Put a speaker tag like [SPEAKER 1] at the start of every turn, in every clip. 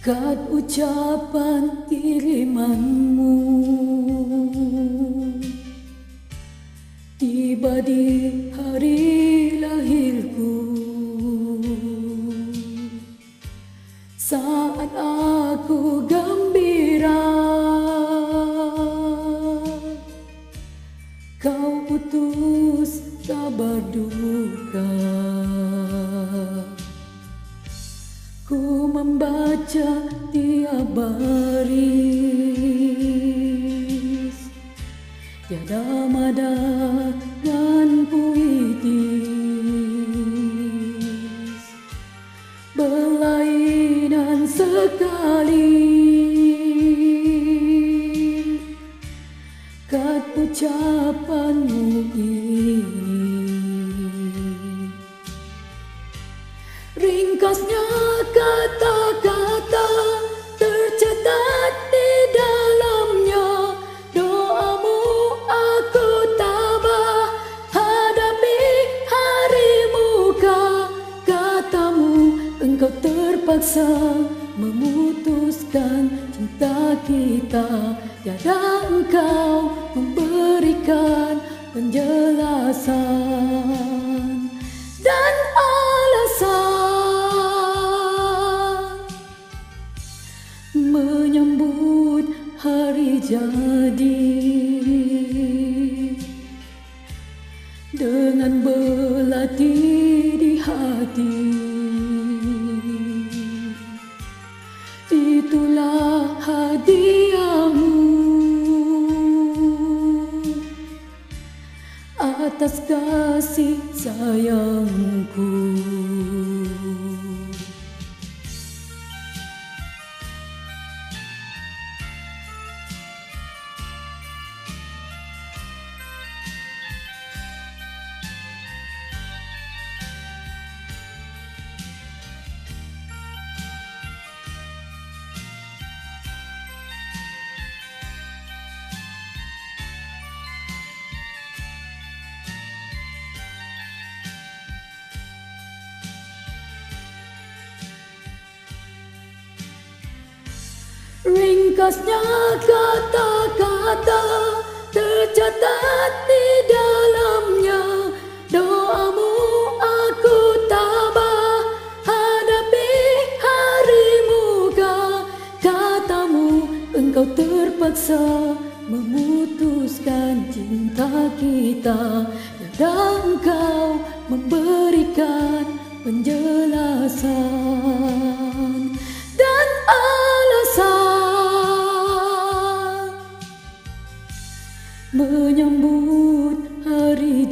[SPEAKER 1] Kat ucapan kirimanmu. Tiba di hari lahirku. Saat aku gembira Kau putus kabar duka Ku membaca tiap baris. Tiada mada dan puitis. Berlainan sekali. Kat ucapanmu ini. Ringkasnya kata-kata tercatat di dalamnya. Doamu aku tabah hadapi hari muka Katamu engkau terpaksa memutuskan cinta kita. Tiada engkau memberikan hari jadi dengan belati di hati. Itulah hadiahmu atas kasih sayangku Ringkasnya kata-kata tercatat di dalamnya. Doamu aku tabah hadapi hari muka Katamu engkau terpaksa memutuskan cinta kita. Dan engkau memberikan penjelasan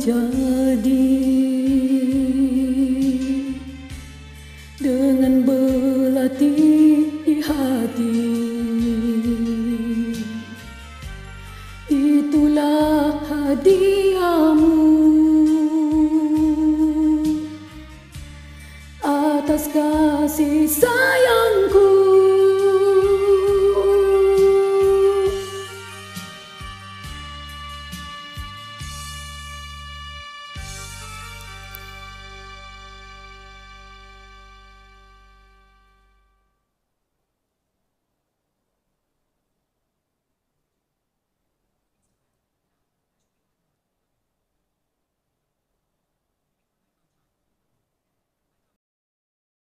[SPEAKER 1] terjadi dengan belati hati. Itulah hadiahmu. Atas kasih sayang.